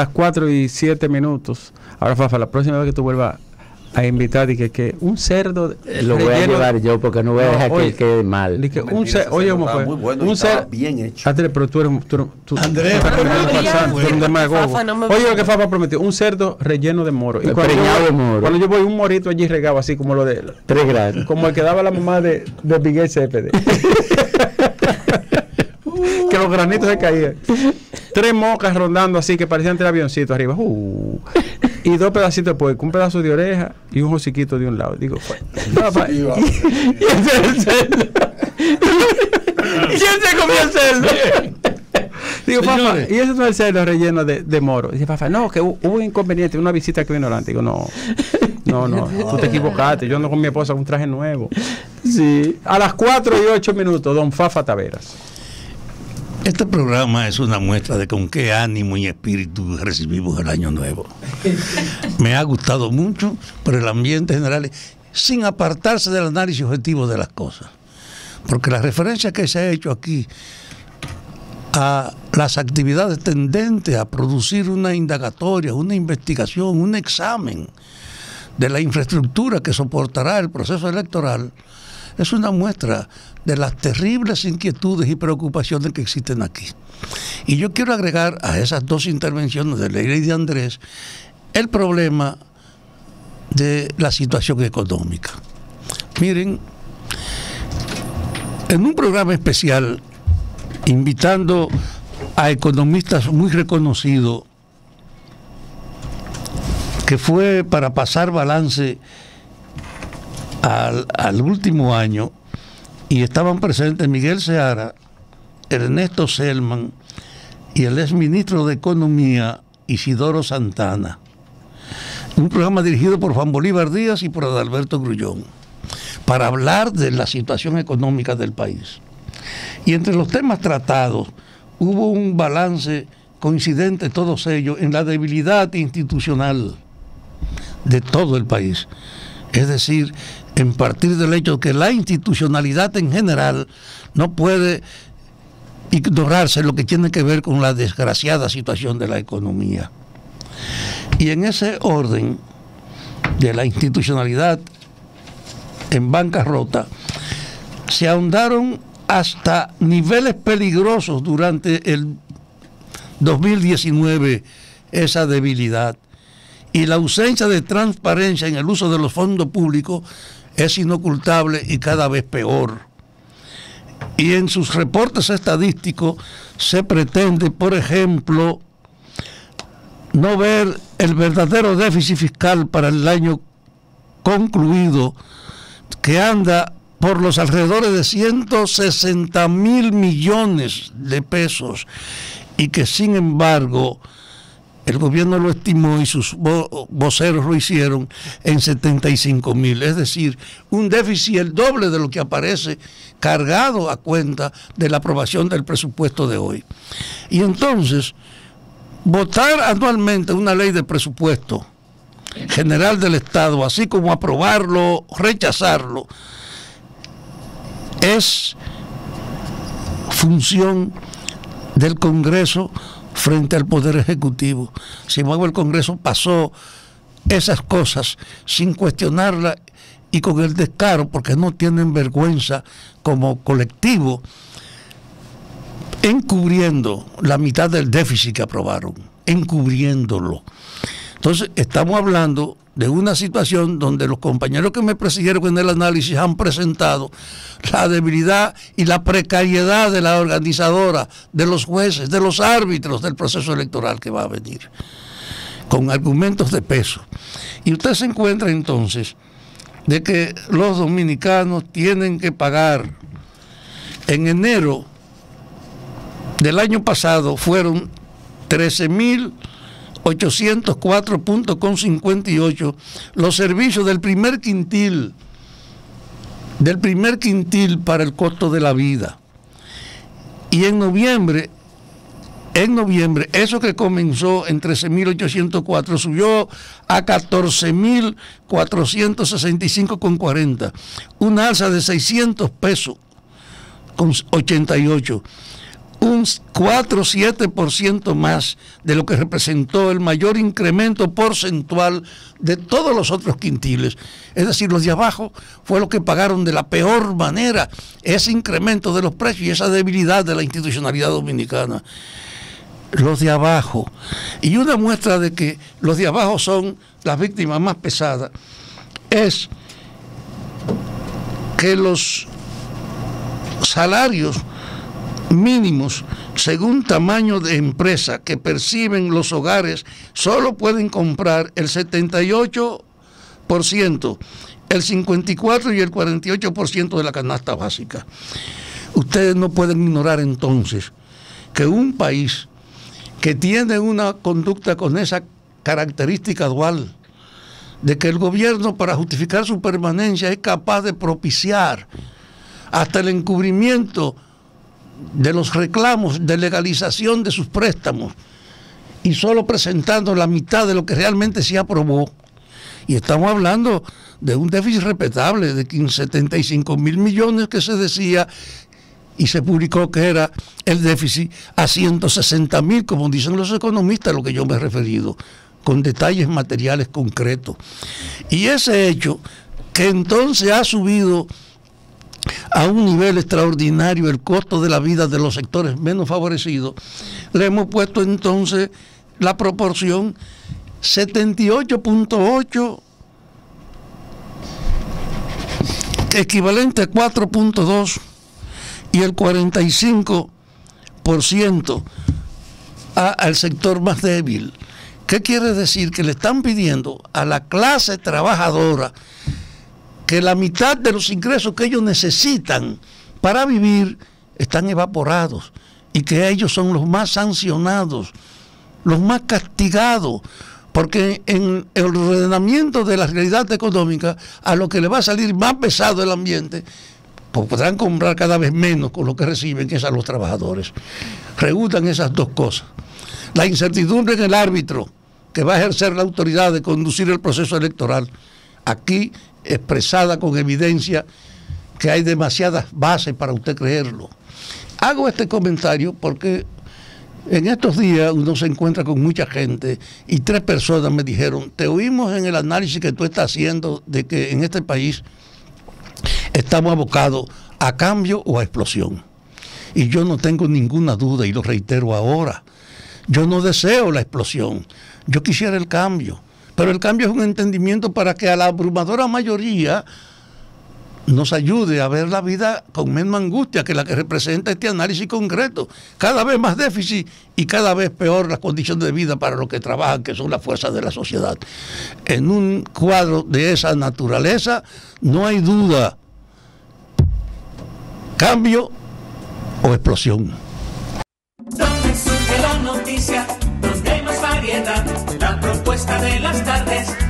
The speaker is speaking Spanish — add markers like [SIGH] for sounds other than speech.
las 4 y 7 minutos. Ahora, Fafa, la próxima vez que tú vuelvas a invitar y que, que un cerdo eh, lo voy a llevar yo porque no voy a dejar que quede mal. que un cerdo, oye cómo fue bueno, un cerdo bien hecho. Andrés pero tú eres tú, tú, Andrés tú, eres un demagogo oye lo que Fafa prometió un cerdo relleno de moro. Y cuando yo, de moro. cuando yo voy un morito allí regado así como lo de tres grados. como el que daba la mamá de, de Miguel Cepede [LAUGHS] que los granitos se caían tres mocas rondando así que parecían tres avioncitos arriba. Uh, y dos pedacitos de puerco, un pedazo de oreja y un hociquito de un lado. Digo, pues, [LAUGHS] y, y, ese es el cerdo. [LAUGHS] ¿Quién se comió el cerdo? Digo, papá, y ese no es el cerdo relleno de, de moro. Dice, papá, no, que hubo un inconveniente, una visita que vino adelante. Digo, no, no, no, tú te equivocaste. Yo ando con mi esposa un traje nuevo. Sí. A las 4 y 8 minutos, don Fafa Taveras. Este programa es una muestra de con qué ánimo y espíritu recibimos el año nuevo. [LAUGHS] Me ha gustado mucho por el ambiente general, sin apartarse del análisis objetivo de las cosas. Porque la referencia que se ha hecho aquí a las actividades tendentes a producir una indagatoria, una investigación, un examen de la infraestructura que soportará el proceso electoral, es una muestra de las terribles inquietudes y preocupaciones que existen aquí. Y yo quiero agregar a esas dos intervenciones de Leila y de Andrés el problema de la situación económica. Miren, en un programa especial, invitando a economistas muy reconocidos, que fue para pasar balance al, al último año, y estaban presentes Miguel Seara, Ernesto Selman y el exministro de Economía Isidoro Santana. Un programa dirigido por Juan Bolívar Díaz y por Adalberto Grullón, para hablar de la situación económica del país. Y entre los temas tratados hubo un balance coincidente, todos ellos, en la debilidad institucional de todo el país. Es decir, en partir del hecho que la institucionalidad en general no puede ignorarse lo que tiene que ver con la desgraciada situación de la economía. Y en ese orden de la institucionalidad en bancarrota, se ahondaron hasta niveles peligrosos durante el 2019 esa debilidad. Y la ausencia de transparencia en el uso de los fondos públicos es inocultable y cada vez peor. Y en sus reportes estadísticos se pretende, por ejemplo, no ver el verdadero déficit fiscal para el año concluido, que anda por los alrededores de 160 mil millones de pesos y que sin embargo el gobierno lo estimó y sus voceros lo hicieron en 75 mil, es decir, un déficit el doble de lo que aparece cargado a cuenta de la aprobación del presupuesto de hoy. Y entonces, votar anualmente una ley de presupuesto general del Estado, así como aprobarlo, rechazarlo, es función del Congreso frente al Poder Ejecutivo. Sin embargo, el Congreso pasó esas cosas sin cuestionarla y con el descaro, porque no tienen vergüenza como colectivo, encubriendo la mitad del déficit que aprobaron, encubriéndolo. Entonces, estamos hablando de una situación donde los compañeros que me presidieron en el análisis han presentado la debilidad y la precariedad de la organizadora, de los jueces, de los árbitros del proceso electoral que va a venir, con argumentos de peso. Y usted se encuentra entonces de que los dominicanos tienen que pagar en enero del año pasado fueron 13 mil 804.58 los servicios del primer quintil, del primer quintil para el costo de la vida. Y en noviembre, en noviembre, eso que comenzó en 13.804 subió a 14.465,40, una alza de 600 pesos con 88 un 4 o 7% más de lo que representó el mayor incremento porcentual de todos los otros quintiles. Es decir, los de abajo fue lo que pagaron de la peor manera ese incremento de los precios y esa debilidad de la institucionalidad dominicana. Los de abajo. Y una muestra de que los de abajo son las víctimas más pesadas es que los salarios mínimos según tamaño de empresa que perciben los hogares solo pueden comprar el 78%, el 54% y el 48% de la canasta básica. Ustedes no pueden ignorar entonces que un país que tiene una conducta con esa característica dual, de que el gobierno para justificar su permanencia es capaz de propiciar hasta el encubrimiento de los reclamos de legalización de sus préstamos y solo presentando la mitad de lo que realmente se aprobó. Y estamos hablando de un déficit respetable de 75 mil millones que se decía y se publicó que era el déficit a 160 mil, como dicen los economistas, a lo que yo me he referido, con detalles materiales concretos. Y ese hecho, que entonces ha subido a un nivel extraordinario el costo de la vida de los sectores menos favorecidos, le hemos puesto entonces la proporción 78.8 equivalente a 4.2 y el 45% al sector más débil. ¿Qué quiere decir? Que le están pidiendo a la clase trabajadora que la mitad de los ingresos que ellos necesitan para vivir están evaporados y que ellos son los más sancionados, los más castigados, porque en el ordenamiento de la realidad económica, a lo que le va a salir más pesado el ambiente, pues podrán comprar cada vez menos con lo que reciben, que es a los trabajadores. Reúnan esas dos cosas. La incertidumbre en el árbitro, que va a ejercer la autoridad de conducir el proceso electoral. Aquí expresada con evidencia que hay demasiadas bases para usted creerlo. Hago este comentario porque en estos días uno se encuentra con mucha gente y tres personas me dijeron, te oímos en el análisis que tú estás haciendo de que en este país estamos abocados a cambio o a explosión. Y yo no tengo ninguna duda y lo reitero ahora. Yo no deseo la explosión, yo quisiera el cambio. Pero el cambio es un entendimiento para que a la abrumadora mayoría nos ayude a ver la vida con menos angustia que la que representa este análisis concreto. Cada vez más déficit y cada vez peor las condiciones de vida para los que trabajan, que son las fuerzas de la sociedad. En un cuadro de esa naturaleza no hay duda. Cambio o explosión cuesta de las tardes.